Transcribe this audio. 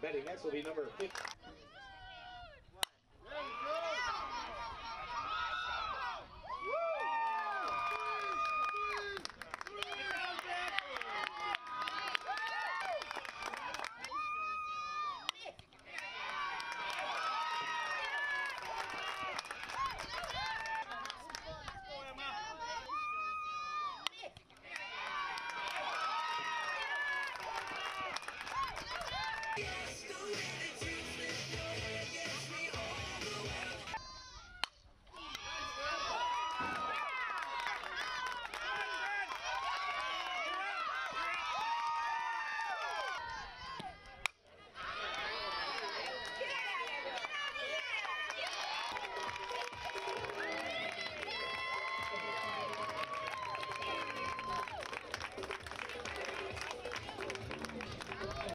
betting. next will be number 15.